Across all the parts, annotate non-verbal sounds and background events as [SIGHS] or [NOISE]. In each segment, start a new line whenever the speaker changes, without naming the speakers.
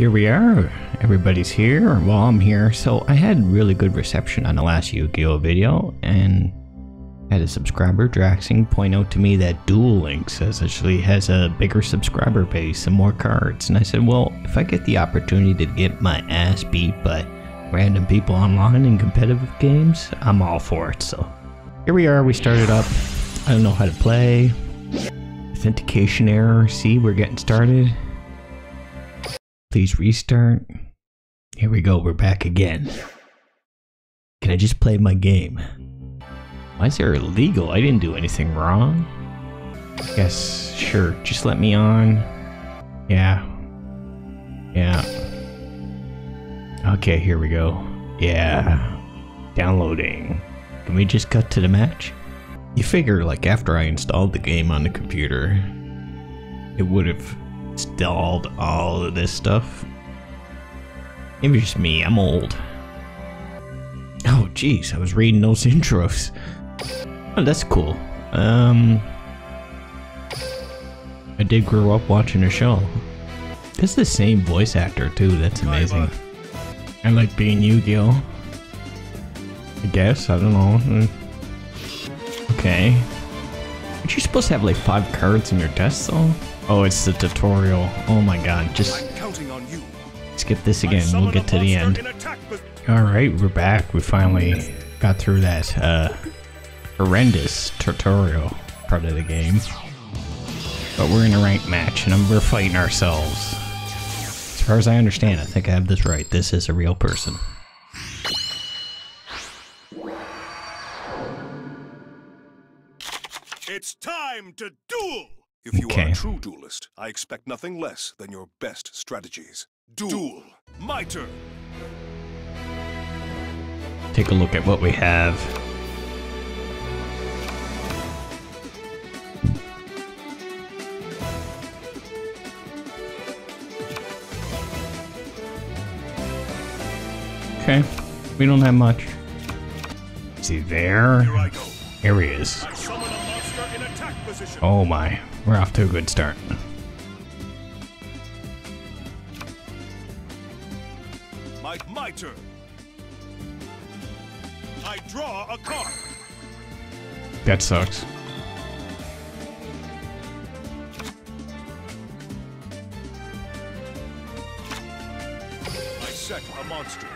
Here we are. Everybody's here. Well, I'm here. So I had really good reception on the last Yu-Gi-Oh video, and had a subscriber, Draxing, point out to me that Duel Links essentially has a bigger subscriber base and more cards. And I said, well, if I get the opportunity to get my ass beat by random people online in competitive games, I'm all for it. So here we are. We started up. I don't know how to play. Authentication error. See, we're getting started. Please restart. Here we go. We're back again. Can I just play my game? Why is there illegal? I didn't do anything wrong. Yes, sure. Just let me on. Yeah. Yeah. Okay, here we go. Yeah. Downloading. Can we just cut to the match? You figure, like, after I installed the game on the computer, it would have installed all of this stuff. Maybe just me, I'm old. Oh, jeez, I was reading those [LAUGHS] intros. Oh, that's cool. Um, I did grow up watching a show. It's the same voice actor too. That's amazing. I like being Yu-Gi-Oh. I guess I don't know. Hmm. Okay. Aren't you supposed to have like five cards in your desk though? Oh, it's the tutorial. Oh my god, just skip this again. We'll get to the end. Alright, we're back. We finally got through that uh, horrendous tutorial part of the game. But we're in a ranked match and we're fighting ourselves. As far as I understand, I think I have this right. This is a real person.
It's time to duel! If you
Okay.
are a true duelist, I expect nothing less than your best strategies. Duel. My turn.
Take a look at what we have. Okay, we don't have much. See there?
Here I go.
Here he is.
I summon a monster in.
Oh my, we're off to a good start.
My, my turn. I draw a card.
That sucks.
I set a monster.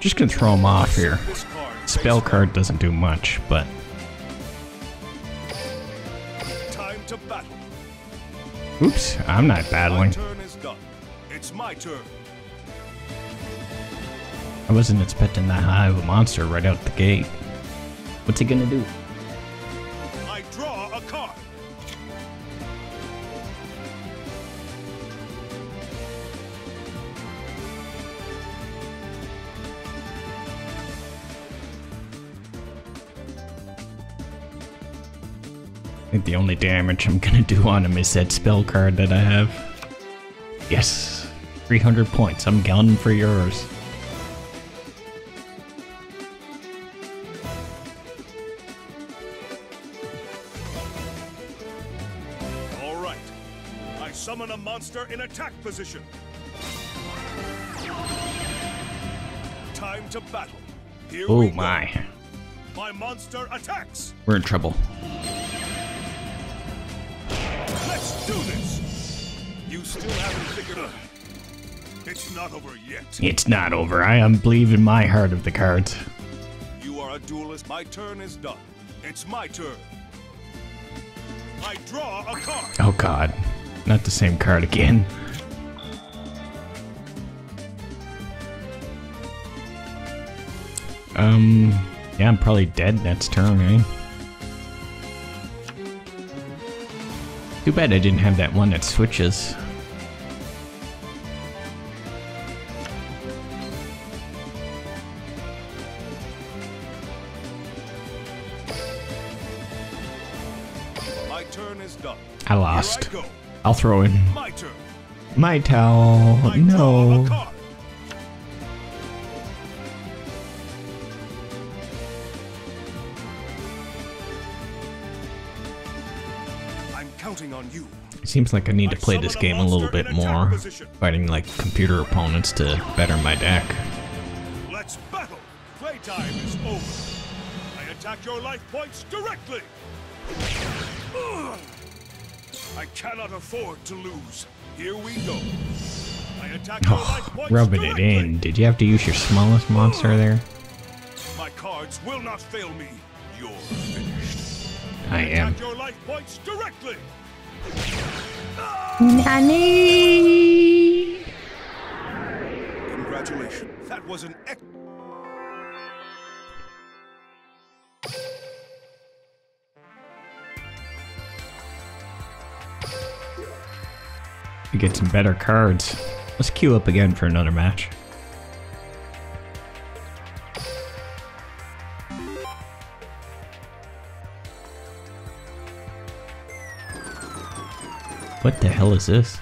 Just gonna throw him off here.
This card. face
Spell card doesn't do much, but oops, I'm not
My
battling.
turn is done. It's my turn.
I wasn't expecting that high of a monster right out the gate. What's he gonna do?
I
think the only damage I'm gonna do on him is that spell card that I have. Yes, 300 points. I'm gunning for yours.
All right. I summon a monster in attack position. Time to battle. Here
Oh
we go.
my,
My monster attacks.
we're in trouble.
Do this. You still haven't figured out. It's not over yet.
It's not over. I am believing my heart of the cards.
You are a duelist. My turn is done. It's my turn. I draw a card.
Oh god, not the same card again. Um, yeah, I'm probably dead next turn, eh? Too bad I didn't have that one that switches.
My turn is done.
I lost.
I
I'll throw in
My turn.
my towel.
A
No. It seems like I need to play this game a little bit more, fighting like computer opponents to better my deck.
Let's battle. Playtime is over. I attack your life points directly. I cannot afford to lose. Here we go. I attack your oh, life points
Rubbing it in. Did you have to use your smallest monster there?
My cards will not fail me. You're finished.
I am.
Attack your life points directly.
Nani!
Congratulations. That was an ex-
We get some better cards. Let's queue up again for another match. What the hell is this?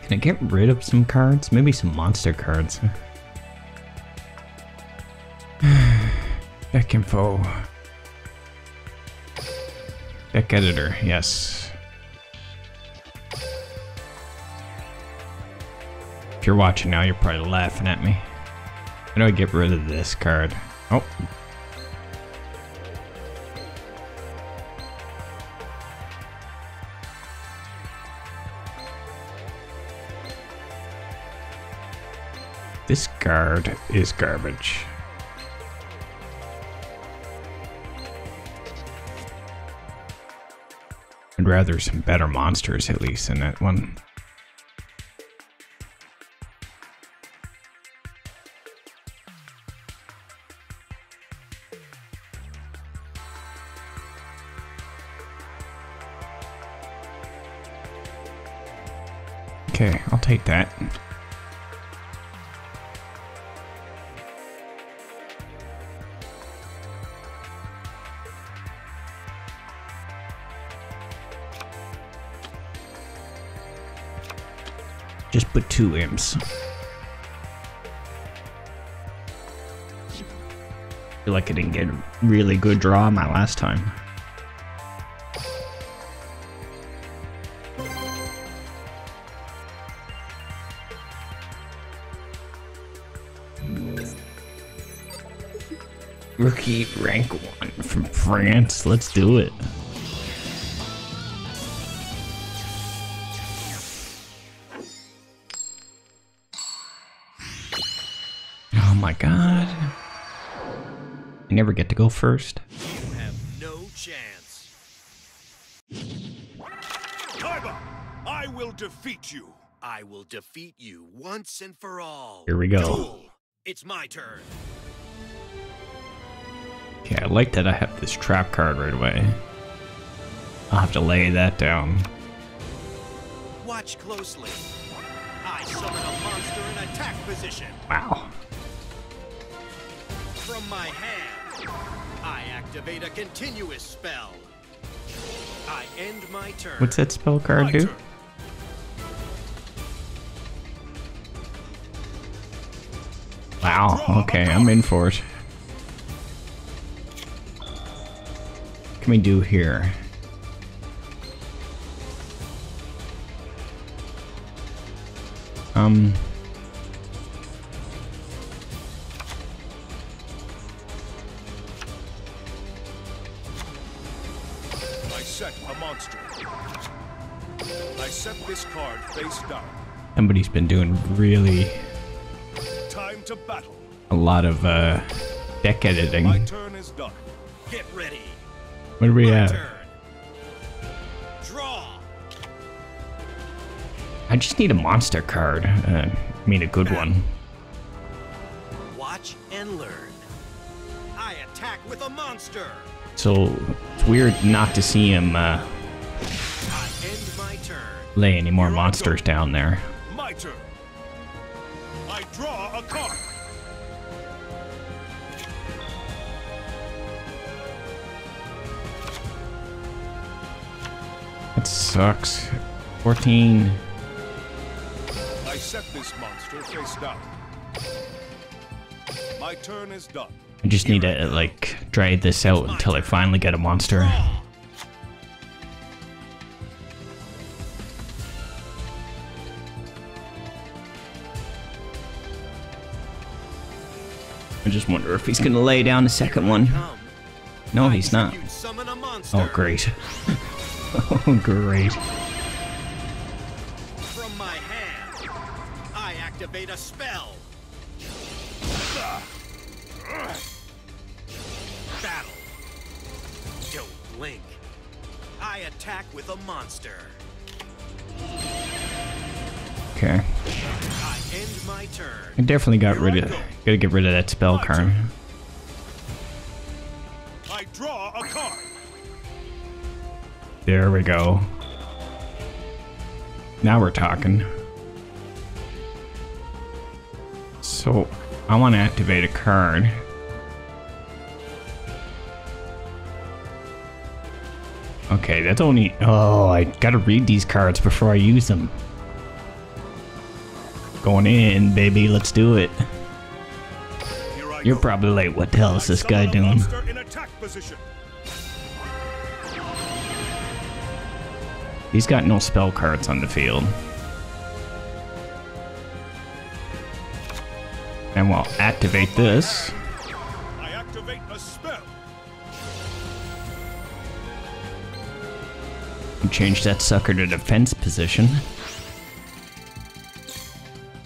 Can I get rid of some cards? Maybe some monster cards. [LAUGHS] [SIGHS] Deck info. Editor, yes. If you're watching now, you're probably laughing at me. How do I get rid of this card? Oh. This card is garbage. I'd rather some better monsters at least in that one. Okay, I'll take that. Just put two imps. feel like I didn't get a really good draw my last time. Rookie rank one from France. Let's do it. Never get to go first.
You have no chance.
Kaiba, I will defeat you.
I will defeat you once and for all.
Here we go.
Duel. It's my turn.
Okay, I like that I have this trap card right away. I'll have to lay that down.
Watch closely. I summon a monster in attack position.
Wow.
From my hand, I activate a continuous spell. I end my turn.
What's that spell card
My
do?
turn.
Wow, okay, I'm in for it. What can we do here? Um, somebody's been doing really
Time to battle.
a lot of uh, deck editing.
My turn is done.
Get ready.
What do we
My
have?
turn. Draw.
I just need a monster card. Uh, I mean, a good one.
Watch and learn. I attack with a monster.
So it's weird not to see him uh, lay any more monsters down there.
My turn. I draw a card.
That sucks. 14.
I set this monster face down. My turn is done.
I just need to like drag this out until I finally get a monster. I just wonder if he's gonna lay down the second one. No, he's not.
execute Summon a monster.
Oh, great. [LAUGHS] oh, great.
From my hand, I activate a spell. Battle. Don't blink. I attack with a monster.
Okay.
I end my turn.
I definitely got rid of. Gotta get rid of that spell card.
I draw a card.
There we go. Now we're talking. So, I want to activate a card. Okay, that's only... Oh, I gotta read these cards before I use them. Going in, baby, let's do it. You're probably like, what the hell is this guy doing?
monster in attack position.
He's got no spell cards on the field. And we'll activate this.
I activate
change that sucker to defense position.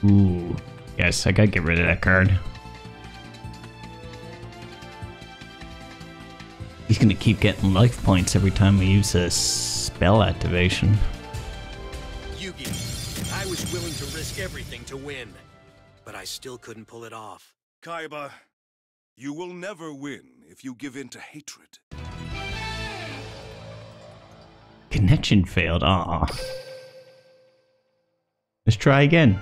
Ooh. Yes, I gotta get rid of that card. He's gonna keep getting life points every time we use a spell activation.
Yugi, I was willing to risk everything to win, but I still couldn't pull it off.
Kaiba, you will never win if you give in to hatred.
Connection failed. Aw. Let's try again.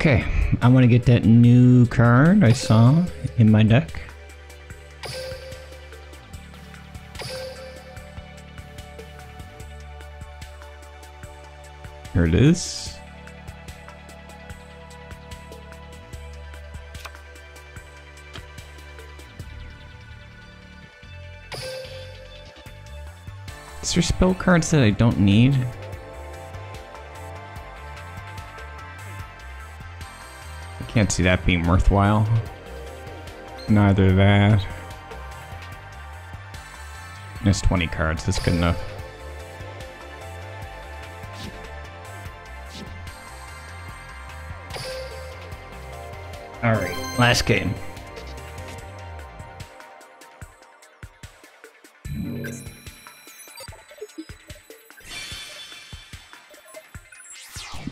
Okay, I want to get that new card I saw in my deck. Here it is. Is there spell cards that I don't need? Can't see that being worthwhile. Neither that. There's 20 cards, that's good enough. Alright, last game.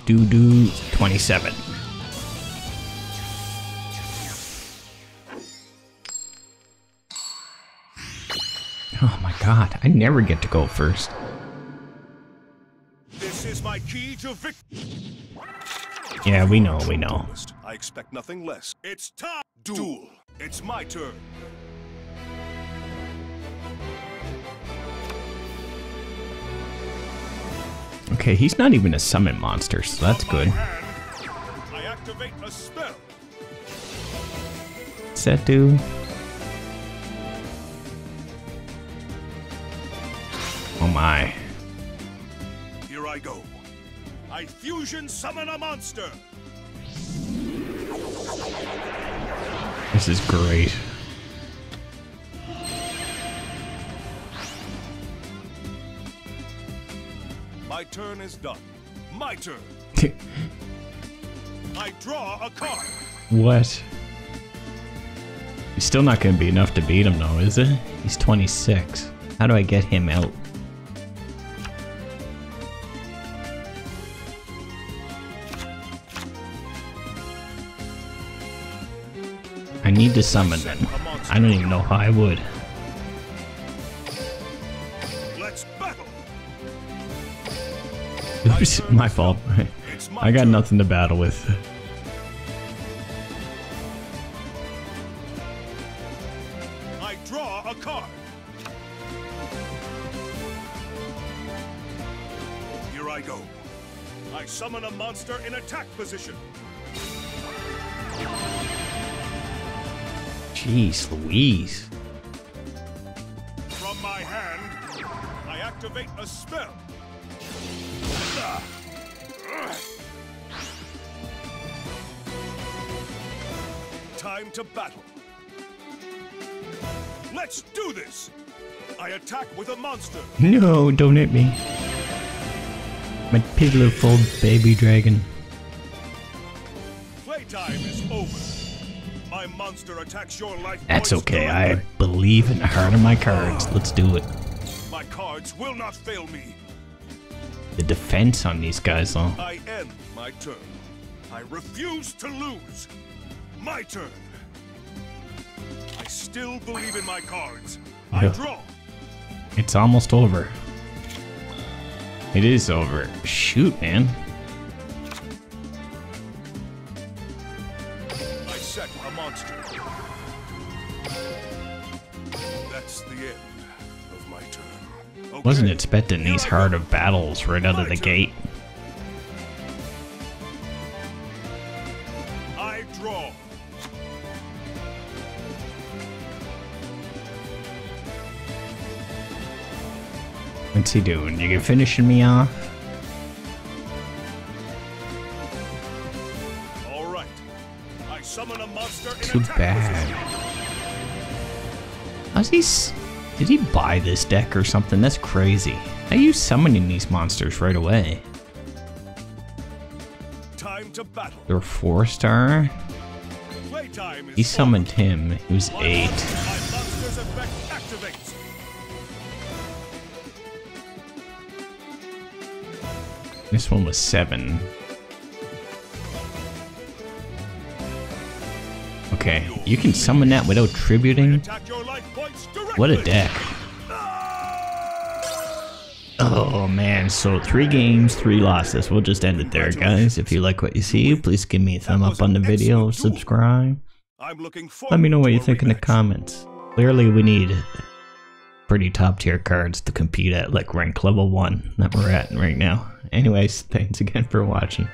Doo doo 27. God, I never get to go first.
This is my key to victory.
Yeah, we know, we know.
I expect nothing less. It's time. Duel. It's my turn.
Okay, he's not even a summon monster, so that's good.
hand, I activate a spell.
What's that my.
Here I go. I fusion summon a monster.
This is great.
My turn is done. My turn. [LAUGHS] I draw a card.
what? He's still not going to be enough to beat him, though, is it? He's 26. How do I get him out? To summon them. I don't even know how I would.
Let's battle. [LAUGHS]
Oops, my fault. I got nothing to battle with.
I draw a card. Here I go. I summon a monster in attack position.
Jeez Louise.
From my hand, I activate a spell. Time to battle. Let's do this! I attack with a monster.
No, don't hit me. My pitiful baby dragon.
Playtime is over. Monster attacks your life.
That's okay. I believe in the heart of my cards. Let's do it.
My cards will not fail me.
The defense on these guys, though.
I end my turn. I refuse to lose. My turn. I still believe in my cards. I
Yeah.
draw.
It's almost over. It is over. Shoot, man. Wasn't expecting these hard of battles right out of the gate.
I draw.
What's he doing? You finishing me off?
All right. I summon a monster
Too bad. How's he? Did he buy this deck or something? That's crazy. How are you summoning these monsters right away?
Time to battle.
They're four star. He
over.
summoned him. He was
My
eight.
monster- My monster's effect activates.
This one was seven. Okay, you can summon that without tributing. What a deck. Oh man, so three games, three losses. We'll just end it there, guys. If you like what you see, please give me a thumb up on the video, subscribe.
I'm looking
Let me know what you
a
think in the comments. Clearly, we need pretty top tier cards to compete at like rank level 1 that we're at right now. Anyways, thanks again for watching.